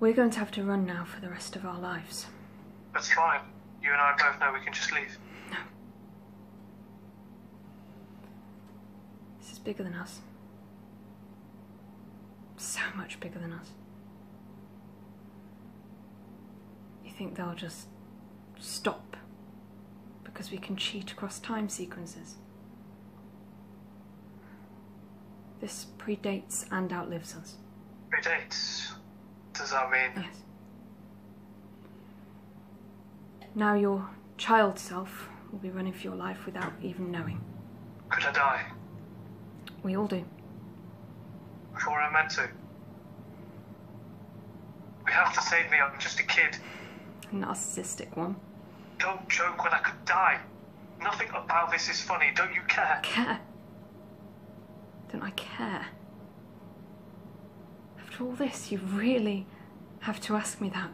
We're going to have to run now for the rest of our lives. That's fine. You and I both know we can just leave. No. This is bigger than us. So much bigger than us. You think they'll just stop because we can cheat across time sequences? This predates and outlives us. Predates. Does that mean? Yes. Now your child self will be running for your life without even knowing. Could I die? We all do. Before I'm meant to? We have to save me, I'm just a kid. A narcissistic one. Don't joke when I could die. Nothing about this is funny, don't you care? Care? Don't I care? After all this, you really have to ask me that.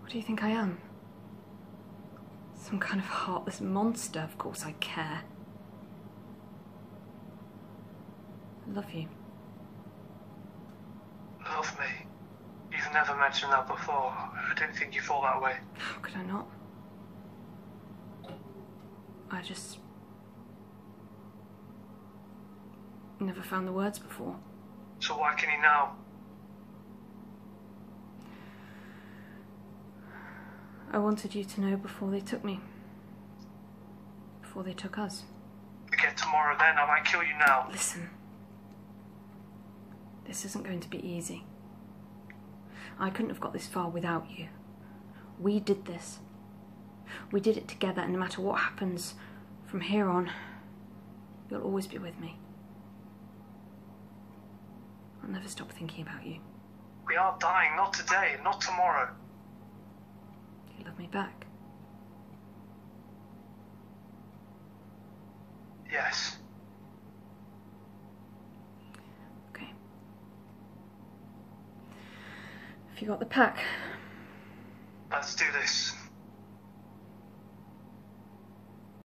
What do you think I am? Some kind of heartless monster? Of course I care. I love you. Love me. You've never mentioned that before. I didn't think you thought that way. How could I not? I just. never found the words before. So why can he now? I wanted you to know before they took me. Before they took us. Forget tomorrow then, I might kill you now. Listen. This isn't going to be easy. I couldn't have got this far without you. We did this. We did it together, and no matter what happens from here on, you'll always be with me. I'll never stop thinking about you. We are dying, not today, not tomorrow. You love me back. Yes. Okay. Have you got the pack? Let's do this.